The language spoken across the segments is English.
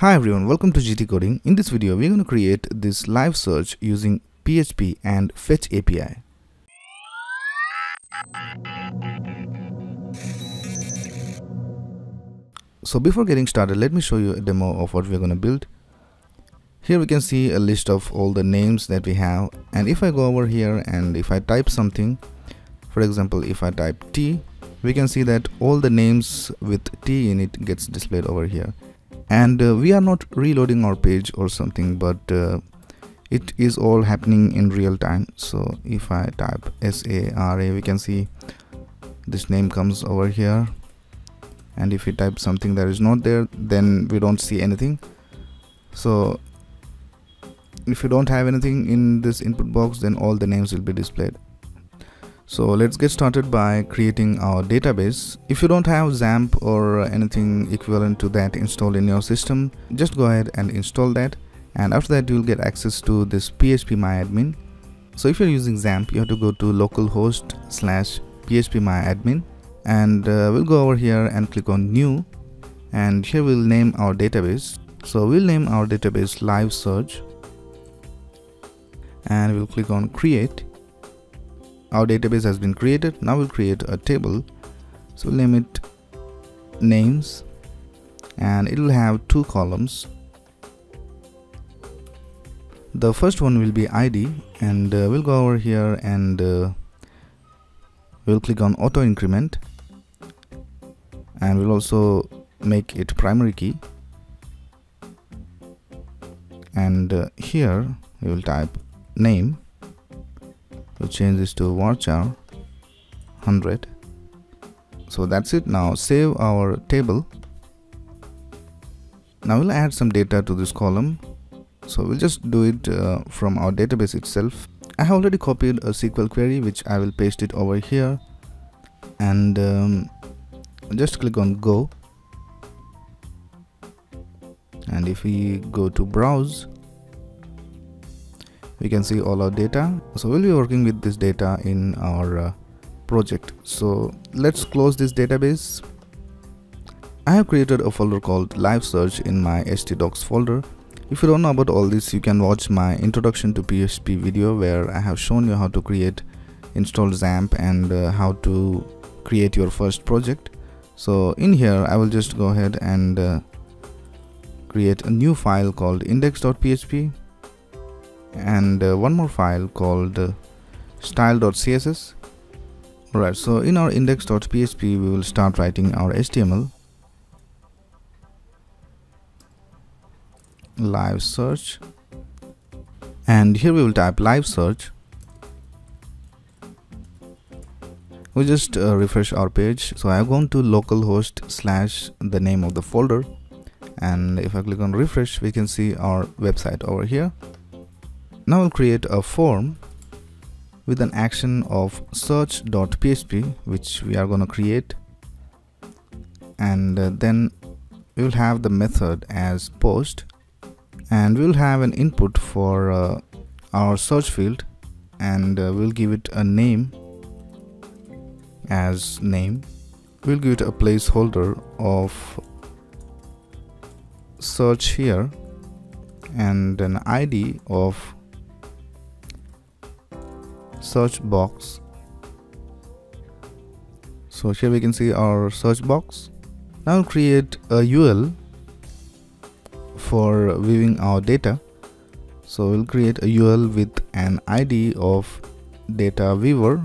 Hi everyone, welcome to GT Coding. In this video, we're going to create this live search using PHP and Fetch API. So before getting started, let me show you a demo of what we're going to build. Here we can see a list of all the names that we have and if I go over here and if I type something, for example, if I type T, we can see that all the names with T in it gets displayed over here and uh, we are not reloading our page or something but uh, it is all happening in real time. So if I type SARA we can see this name comes over here. And if we type something that is not there then we don't see anything. So if you don't have anything in this input box then all the names will be displayed so let's get started by creating our database. If you don't have XAMPP or anything equivalent to that installed in your system, just go ahead and install that. And after that, you'll get access to this phpMyAdmin. So if you're using XAMPP, you have to go to localhost slash phpMyAdmin. And uh, we'll go over here and click on new. And here we'll name our database. So we'll name our database live search. And we'll click on create our database has been created. Now we'll create a table. So we'll name it names and it will have two columns. The first one will be id and uh, we'll go over here and uh, we'll click on auto increment and we'll also make it primary key. And uh, here we will type name we'll change this to varchar 100 so that's it. Now save our table. Now we'll add some data to this column. So we'll just do it uh, from our database itself. I have already copied a SQL query which I will paste it over here. And um, just click on go. And if we go to browse we can see all our data. So we'll be working with this data in our uh, project. So let's close this database. I have created a folder called live search in my htdocs folder. If you don't know about all this you can watch my introduction to PHP video where I have shown you how to create install XAMPP and uh, how to create your first project. So in here I will just go ahead and uh, create a new file called index.php and uh, one more file called uh, style.css alright so in our index.php we will start writing our HTML live search. And here we will type live search. We just uh, refresh our page. So I've gone to localhost slash the name of the folder. And if I click on refresh we can see our website over here now we'll create a form with an action of search.php which we are going to create. And uh, then we will have the method as post. And we'll have an input for uh, our search field. And uh, we'll give it a name as name. We'll give it a placeholder of search here. And an id of search box. So here we can see our search box. Now create a UL for viewing our data. So we'll create a UL with an ID of data viewer.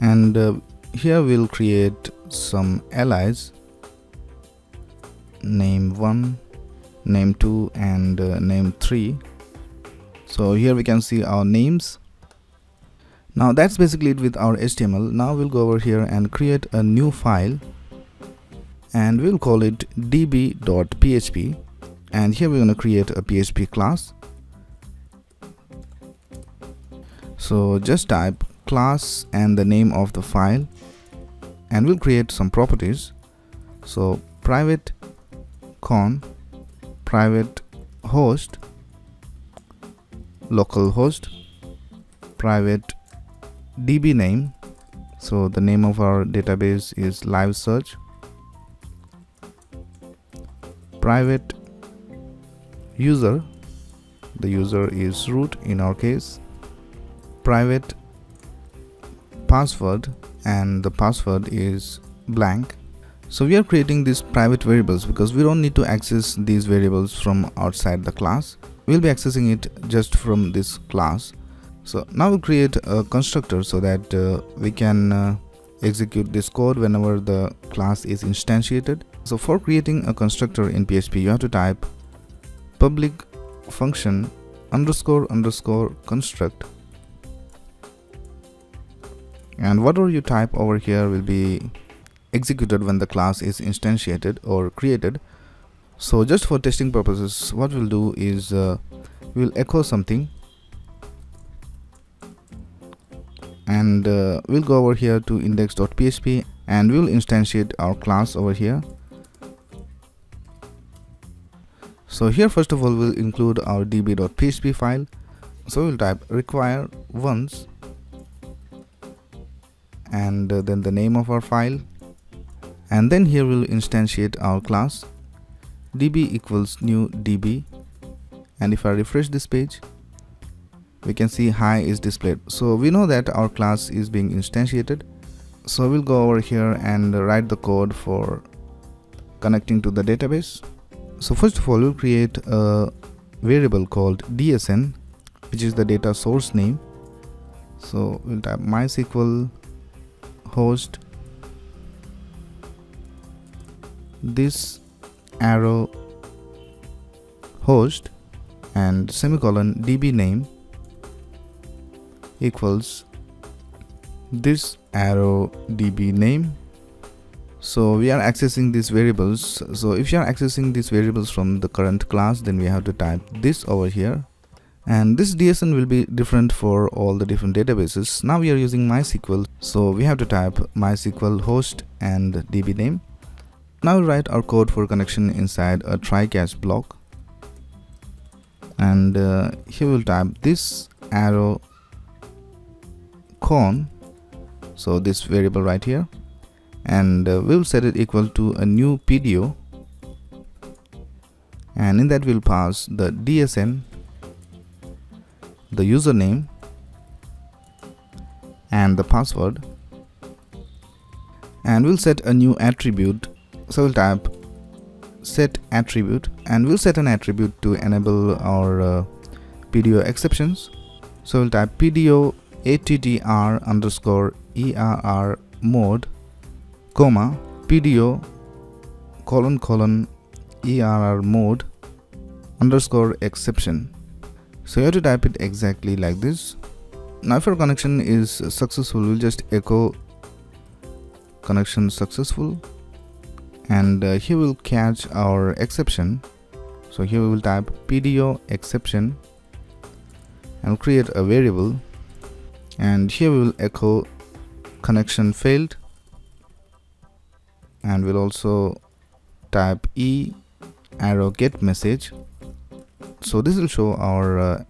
And uh, here we'll create some allies. Name 1 name 2 and uh, name 3 so here we can see our names now that's basically it with our HTML. Now we'll go over here and create a new file and we'll call it db.php and here we're going to create a PHP class. So just type class and the name of the file and we'll create some properties. So private con private host localhost private db name. So the name of our database is live search. Private user. The user is root in our case. Private password and the password is blank. So we are creating these private variables because we don't need to access these variables from outside the class. We'll be accessing it just from this class so now we'll create a constructor so that uh, we can uh, execute this code whenever the class is instantiated. So for creating a constructor in PHP you have to type public function underscore underscore construct. And whatever you type over here will be executed when the class is instantiated or created. So just for testing purposes what we'll do is uh, we'll echo something and uh, we'll go over here to index.php and we'll instantiate our class over here. So here first of all we'll include our db.php file. So we'll type require once and uh, then the name of our file. And then here we'll instantiate our class. db equals new db. And if I refresh this page we can see hi is displayed. So we know that our class is being instantiated. So we'll go over here and write the code for connecting to the database. So first of all we'll create a variable called dsn which is the data source name. So we'll type mysql host. This arrow host and semicolon db name equals this arrow db name. So we are accessing these variables. So if you are accessing these variables from the current class then we have to type this over here. And this dsn will be different for all the different databases. Now we are using mysql. So we have to type mysql host and db name. Now we'll write our code for connection inside a try catch block. And uh, here we'll type this arrow con so this variable right here. And uh, we'll set it equal to a new PDO and in that we'll pass the DSN the username and the password. And we'll set a new attribute. So we'll type set attribute. And we'll set an attribute to enable our uh, PDO exceptions. So we'll type PDO attr underscore err mode comma PDO colon colon err mode underscore exception. So you have to type it exactly like this. Now if our connection is successful we'll just echo connection successful. And uh, here we'll catch our exception. So here we will type PDO exception and create a variable and here we will echo connection failed. And we'll also type e arrow get message. So this will show our uh,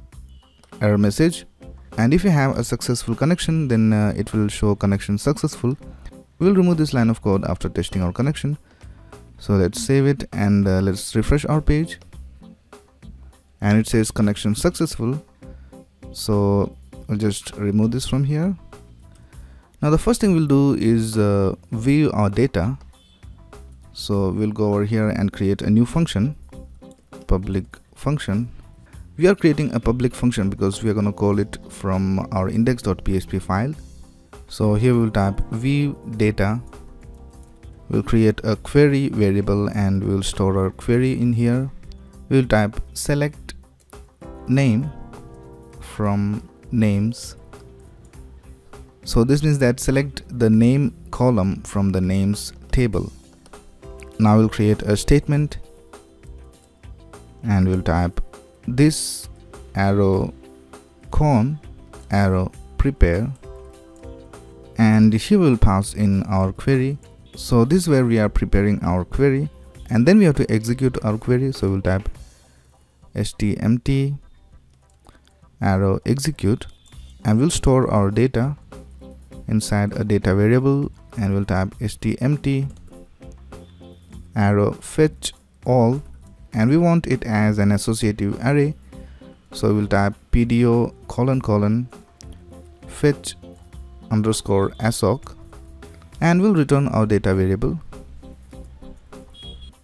error message. And if you have a successful connection then uh, it will show connection successful. We'll remove this line of code after testing our connection. So let's save it and uh, let's refresh our page. And it says connection successful. So I'll just remove this from here. Now the first thing we'll do is uh, view our data. So we'll go over here and create a new function public function. We are creating a public function because we are going to call it from our index.php file. So here we'll type view data. We'll create a query variable and we'll store our query in here. We'll type select name from names. So this means that select the name column from the names table. Now we'll create a statement and we'll type this arrow con arrow prepare and here we'll pass in our query. So this is where we are preparing our query and then we have to execute our query. So we'll type stmt arrow execute and we'll store our data inside a data variable and we'll type stmt arrow fetch all and we want it as an associative array. So we'll type pdo colon colon fetch underscore assoc and we'll return our data variable.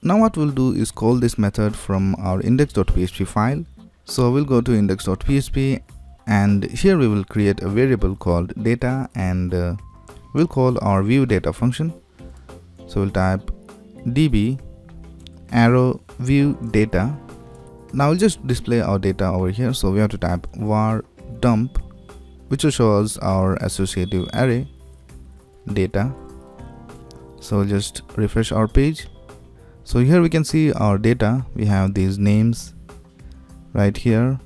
Now what we'll do is call this method from our index.php file so we'll go to index.php and here we will create a variable called data and uh, we'll call our view data function. So we'll type db arrow view data. Now we'll just display our data over here. So we have to type var dump which will show us our associative array data. So we'll just refresh our page. So here we can see our data. We have these names right here.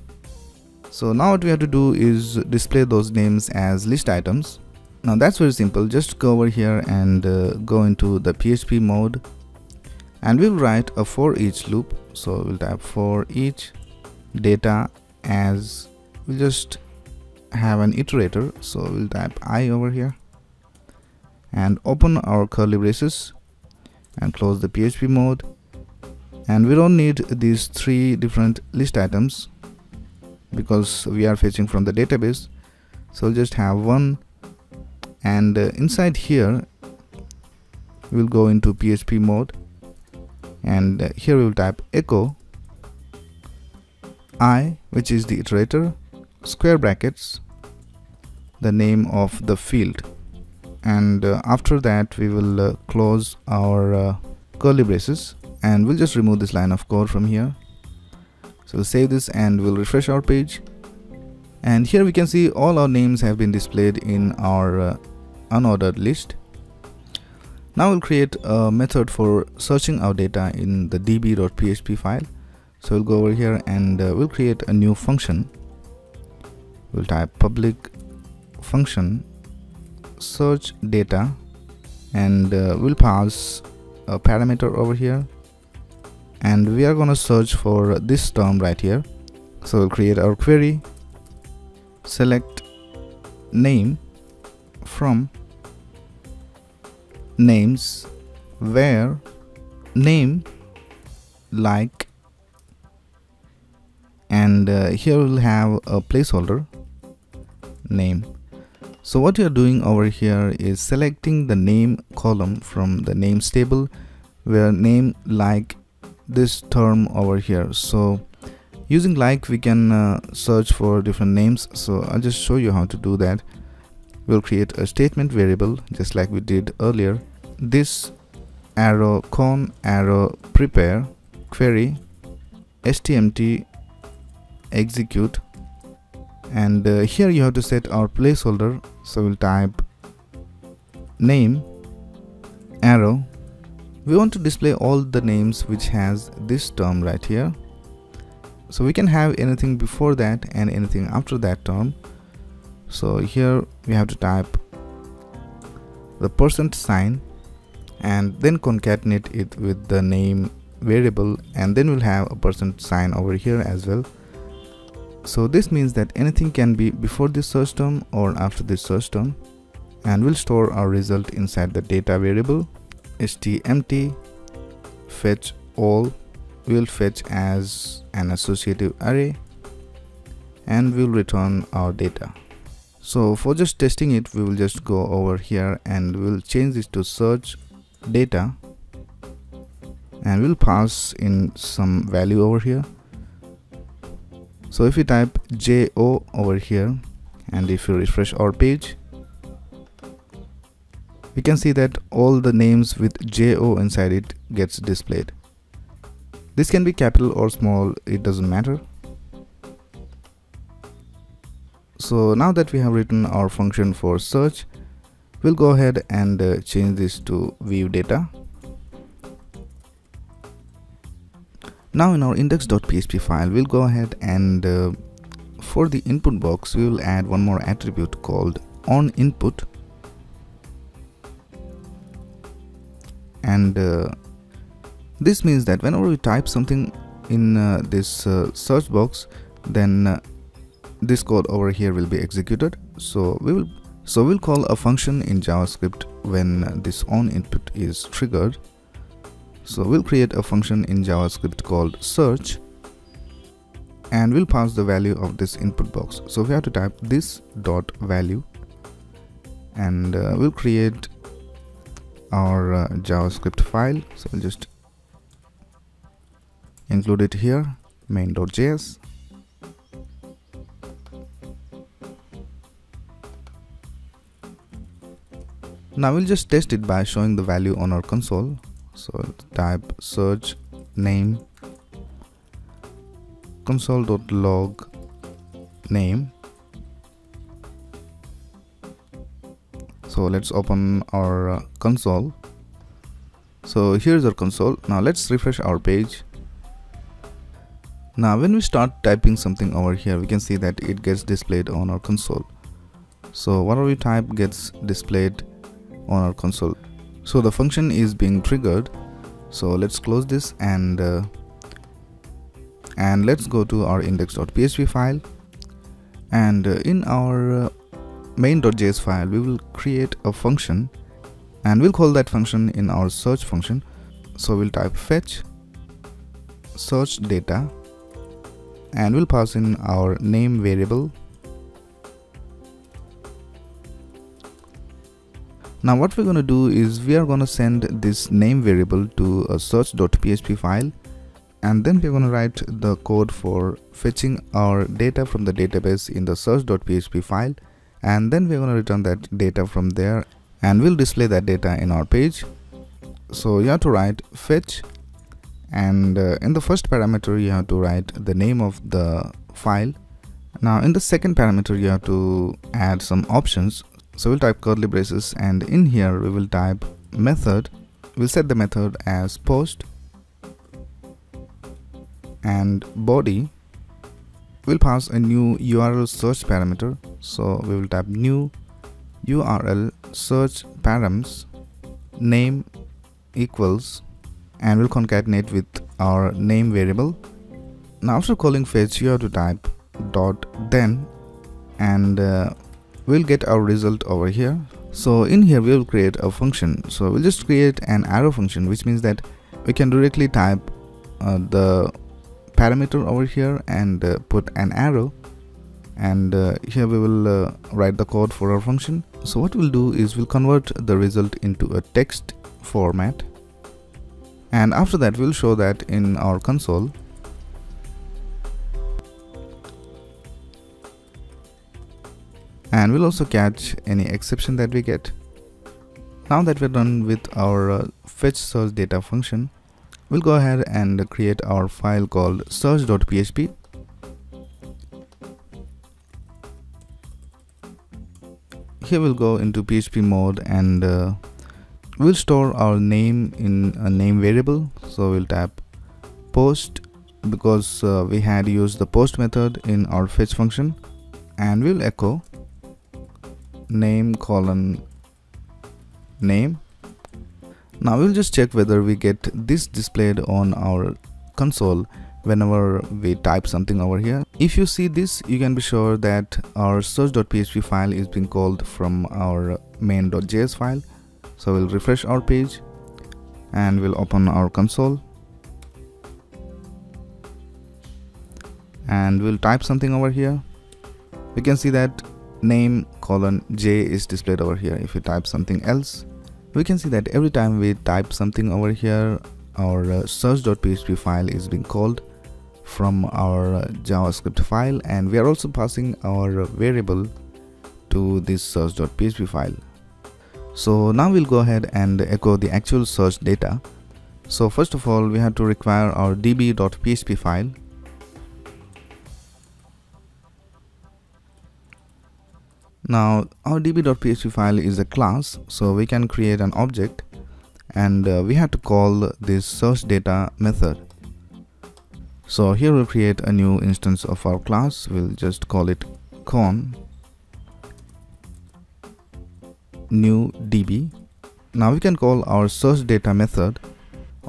So now what we have to do is display those names as list items. Now that's very simple. Just go over here and uh, go into the php mode. And we'll write a for each loop. So we'll type for each data as we'll just have an iterator. So we'll type i over here. And open our curly braces and close the PHP mode and we don't need these three different list items because we are fetching from the database. So we'll just have one. And uh, inside here we'll go into PHP mode. And uh, here we will type echo i which is the iterator square brackets the name of the field. And uh, after that we will uh, close our uh, curly braces and we'll just remove this line of code from here. So we'll save this and we'll refresh our page. And here we can see all our names have been displayed in our uh, unordered list. Now we'll create a method for searching our data in the db.php file. So we'll go over here and uh, we'll create a new function. We'll type public function search data and uh, we'll pass a parameter over here and we are going to search for this term right here. So we'll create our query. Select name from names where name like and uh, here we'll have a placeholder name. So what you're doing over here is selecting the name column from the names table where name like this term over here. So using like we can uh, search for different names. So I'll just show you how to do that. We'll create a statement variable just like we did earlier. This arrow con arrow prepare query stmt execute. And uh, here you have to set our placeholder. So we'll type name arrow we want to display all the names which has this term right here. So we can have anything before that and anything after that term. So here we have to type the percent sign and then concatenate it with the name variable and then we'll have a percent sign over here as well. So this means that anything can be before this search term or after this search term and we'll store our result inside the data variable stmt fetch all will fetch as an associative array and we'll return our data. So for just testing it we will just go over here and we'll change this to search data and we'll pass in some value over here. So if we type jo over here and if you refresh our page we can see that all the names with jo inside it gets displayed. This can be capital or small it doesn't matter. So now that we have written our function for search we'll go ahead and uh, change this to view data. Now in our index.php file we'll go ahead and uh, for the input box we will add one more attribute called on input and uh, this means that whenever we type something in uh, this uh, search box then this code over here will be executed. So we will so we'll call a function in javascript when this on input is triggered. So we'll create a function in javascript called search and we'll pass the value of this input box. So we have to type this dot value and uh, we'll create our uh, javascript file. So we'll just include it here main.js now we'll just test it by showing the value on our console. So type search name console.log name so let's open our uh, console. So here's our console. Now let's refresh our page. Now when we start typing something over here we can see that it gets displayed on our console. So whatever we type gets displayed on our console? So the function is being triggered. So let's close this and uh, and let's go to our index.php file. And uh, in our uh, main.js file we will create a function and we'll call that function in our search function. So we'll type fetch search data and we'll pass in our name variable. Now what we're going to do is we are going to send this name variable to a search.php file and then we're going to write the code for fetching our data from the database in the search.php file and then we're going to return that data from there and we'll display that data in our page. So you have to write fetch and uh, in the first parameter you have to write the name of the file. Now in the second parameter you have to add some options. So we'll type curly braces and in here we will type method. We'll set the method as post and body we'll pass a new url search parameter. So we will type new url search params name equals and we'll concatenate with our name variable. Now after calling fetch you have to type dot then and uh, we'll get our result over here. So in here we'll create a function. So we'll just create an arrow function which means that we can directly type uh, the parameter over here and uh, put an arrow. And uh, here we will uh, write the code for our function. So what we'll do is we'll convert the result into a text format. And after that we'll show that in our console. And we'll also catch any exception that we get. Now that we're done with our uh, fetch search data function, we'll go ahead and create our file called search.php. Here we'll go into PHP mode and uh, we'll store our name in a name variable. So we'll type post because uh, we had used the post method in our fetch function and we'll echo name colon name now we'll just check whether we get this displayed on our console whenever we type something over here. If you see this you can be sure that our search.php file is being called from our main.js file. So we'll refresh our page and we'll open our console. And we'll type something over here. We can see that name colon j is displayed over here if you type something else we can see that every time we type something over here our uh, search.php file is being called from our uh, javascript file and we are also passing our variable to this search.php file. So now we'll go ahead and echo the actual search data. So first of all we have to require our db.php file now our db.php file is a class so we can create an object and uh, we have to call this search data method. So here we'll create a new instance of our class. We'll just call it con new db now we can call our search data method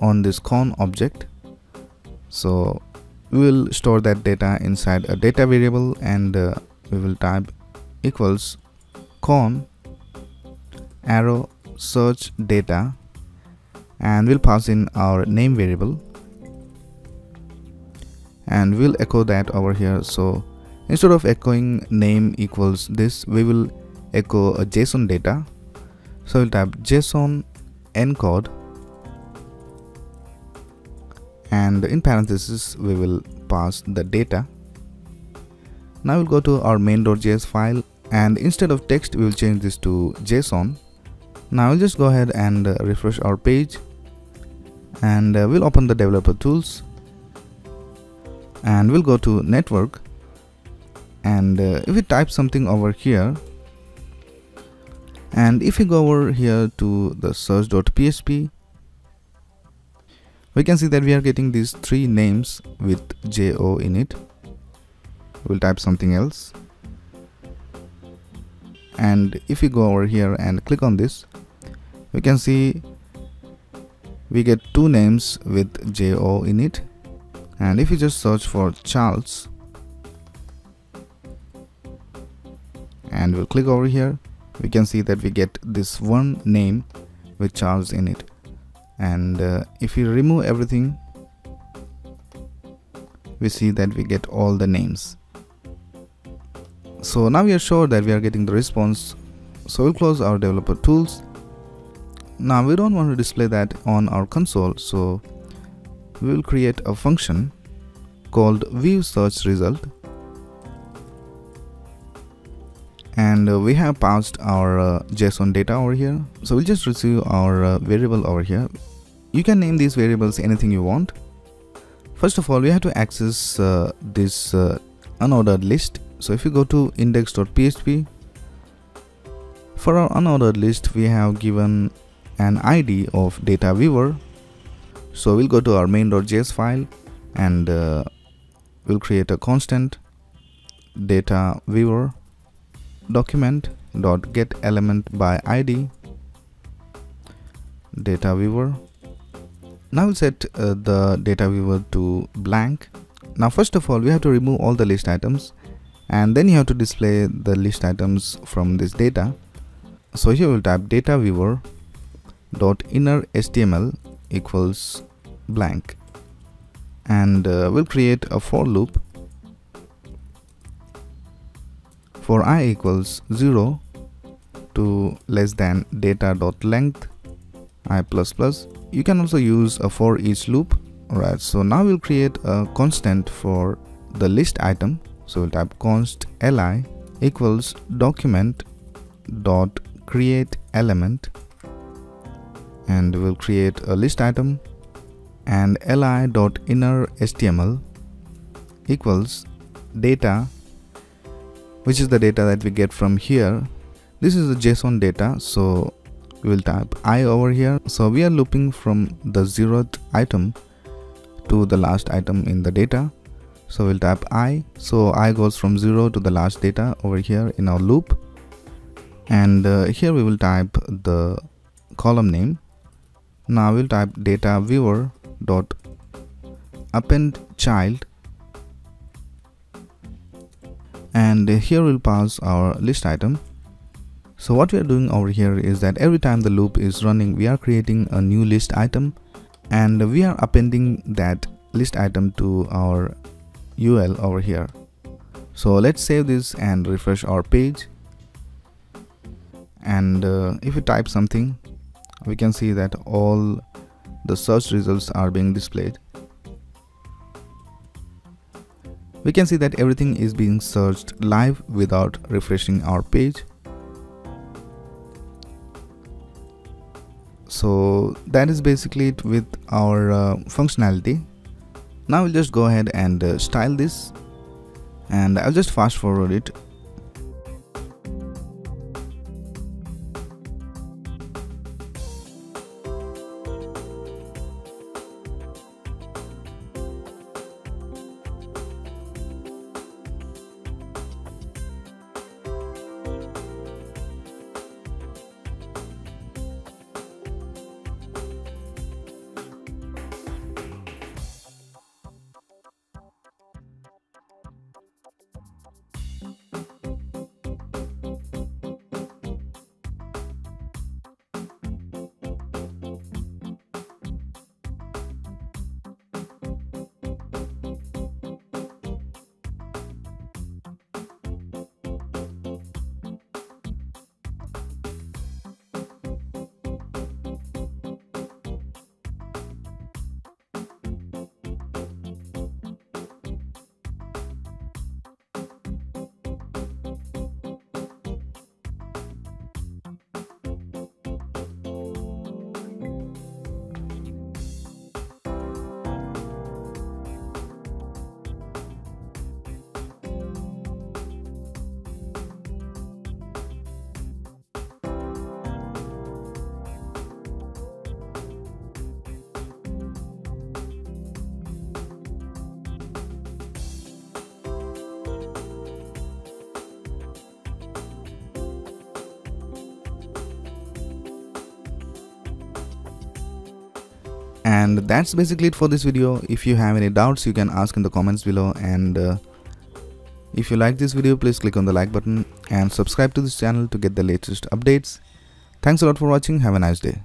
on this con object. So we will store that data inside a data variable and uh, we will type equals con arrow search data and we'll pass in our name variable and we'll echo that over here. So instead of echoing name equals this we will echo a json data. So we'll type json encode and in parentheses we will pass the data. Now we'll go to our main.js file and instead of text we will change this to json. Now we'll just go ahead and uh, refresh our page. And uh, we'll open the developer tools. And we'll go to network. And uh, if we type something over here. And if we go over here to the search.php we can see that we are getting these three names with jo in it. We'll type something else and if we go over here and click on this we can see we get two names with jo in it. And if you just search for charles and we'll click over here we can see that we get this one name with charles in it. And uh, if we remove everything we see that we get all the names so now we are sure that we are getting the response. So we'll close our developer tools. Now we don't want to display that on our console. So we will create a function called view search result. And uh, we have passed our uh, json data over here. So we'll just receive our uh, variable over here. You can name these variables anything you want. First of all we have to access uh, this uh, unordered list so if you go to index.php for our unordered list we have given an id of data viewer. So we'll go to our main.js file and uh, we'll create a constant data viewer document dot get element by id data viewer. Now we'll set uh, the data viewer to blank. Now first of all we have to remove all the list items and then you have to display the list items from this data. So here we'll type data viewer dot inner html equals blank. And uh, we'll create a for loop for i equals 0 to less than data dot length i plus plus. You can also use a for each loop alright? So now we'll create a constant for the list item so we'll type const li equals document dot create element. And we'll create a list item. And li dot inner html equals data which is the data that we get from here. This is the json data. So we will type i over here. So we are looping from the zeroth item to the last item in the data so we'll type i. So i goes from 0 to the last data over here in our loop. And uh, here we will type the column name. Now we'll type data viewer dot append child. And here we'll pass our list item. So what we are doing over here is that every time the loop is running we are creating a new list item. And we are appending that list item to our ul over here. So let's save this and refresh our page. And uh, if we type something we can see that all the search results are being displayed. We can see that everything is being searched live without refreshing our page. So that is basically it with our uh, functionality now we'll just go ahead and uh, style this. And I'll just fast forward it and that's basically it for this video. If you have any doubts you can ask in the comments below. And uh, if you like this video please click on the like button and subscribe to this channel to get the latest updates. Thanks a lot for watching. Have a nice day